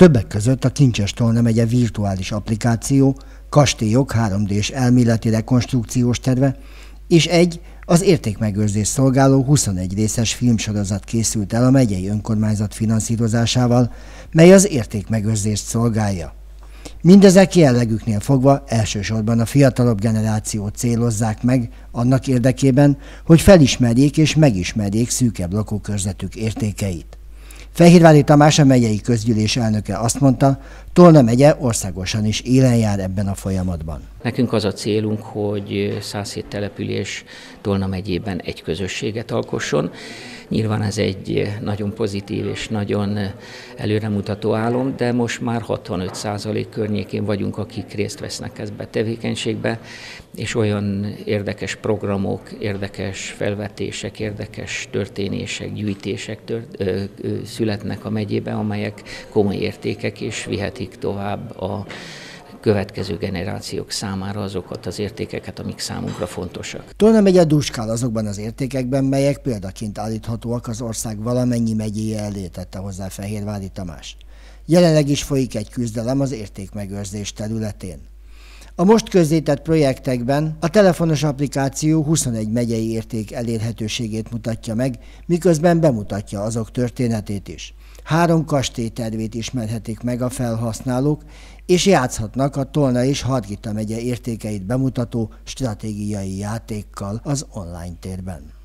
Többek között a Kincses Tolna megye virtuális applikáció, kastélyok 3D-s elméleti rekonstrukciós terve, és egy az értékmegőrzés szolgáló 21 részes filmsorozat készült el a megyei önkormányzat finanszírozásával, mely az értékmegőrzést szolgálja. Mindezek jellegüknél fogva elsősorban a fiatalabb generációt célozzák meg annak érdekében, hogy felismerjék és megismerjék szűkebb lakókörzetük értékeit. Fehérvári Tamás a megyei közgyűlés elnöke azt mondta, Tolna megye országosan is élen jár ebben a folyamatban. Nekünk az a célunk, hogy 107 település Tolna megyében egy közösséget alkosson. Nyilván ez egy nagyon pozitív és nagyon előremutató álom, de most már 65% környékén vagyunk, akik részt vesznek ebbe a tevékenységbe, és olyan érdekes programok, érdekes felvetések, érdekes történések, gyűjtések tört, ö, ö, születnek a megyében, amelyek komoly értékek és vihetik tovább a következő generációk számára azokat az értékeket, amik számunkra fontosak. Tolna megye duskál azokban az értékekben, melyek példaként állíthatóak az ország valamennyi megyéje elé tette hozzá Fehérvári Tamás. Jelenleg is folyik egy küzdelem az értékmegőrzés területén. A most közzétett projektekben a telefonos applikáció 21 megyei érték elérhetőségét mutatja meg, miközben bemutatja azok történetét is. Három kastélytervét ismerhetik meg a felhasználók, és játszhatnak a Tolna és Hargita megye értékeit bemutató stratégiai játékkal az online térben.